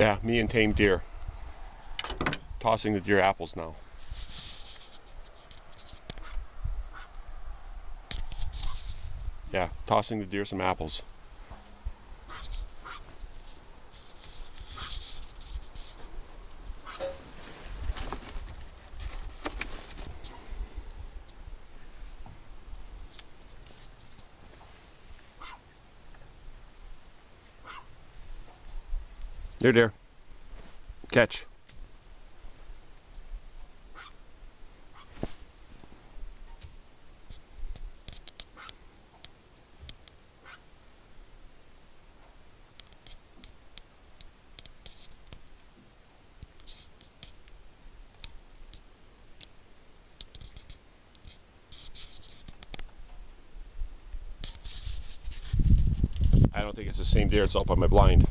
Yeah, me and tame deer. Tossing the deer apples now. Yeah, tossing the deer some apples. There, there. Catch. I don't think it's the same deer, it's up on my blind.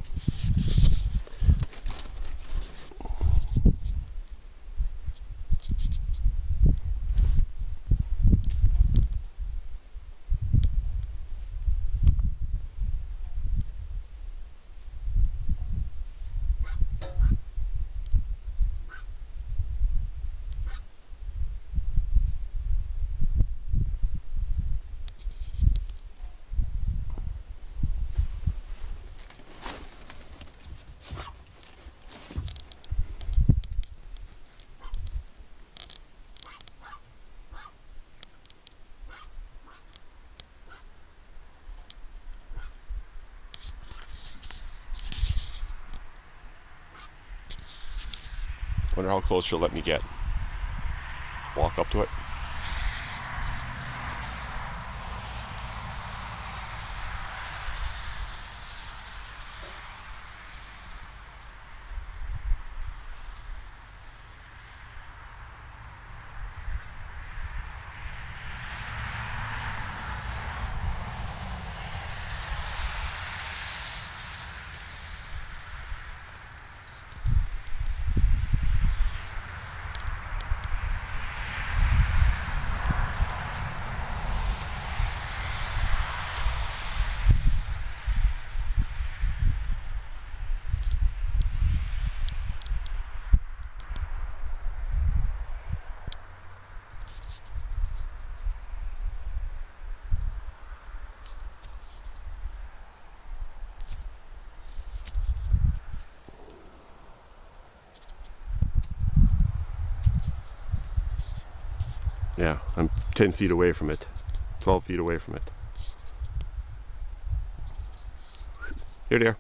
Wonder how close she'll let me get. Walk up to it. Yeah, I'm 10 feet away from it, 12 feet away from it. Here, dear.